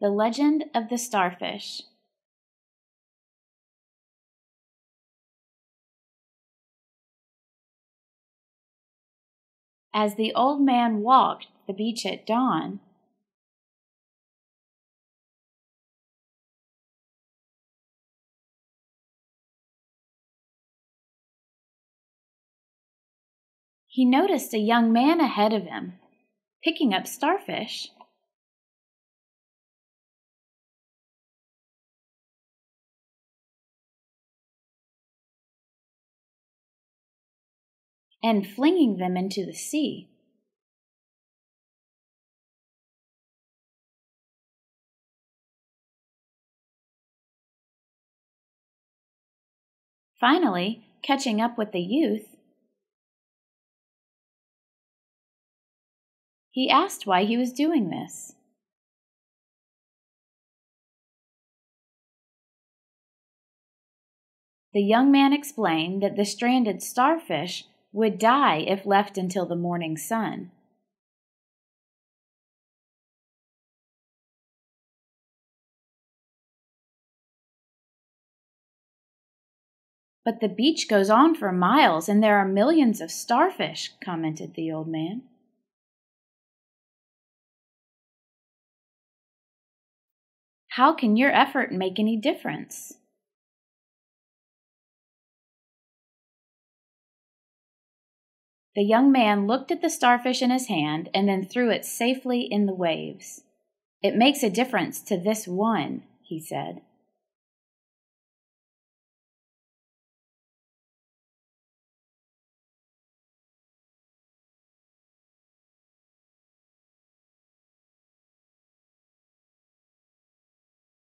The Legend of the Starfish As the old man walked the beach at dawn, he noticed a young man ahead of him, picking up starfish. And flinging them into the sea. Finally, catching up with the youth, he asked why he was doing this. The young man explained that the stranded starfish would die if left until the morning sun. But the beach goes on for miles and there are millions of starfish, commented the old man. How can your effort make any difference? The young man looked at the starfish in his hand and then threw it safely in the waves. It makes a difference to this one, he said.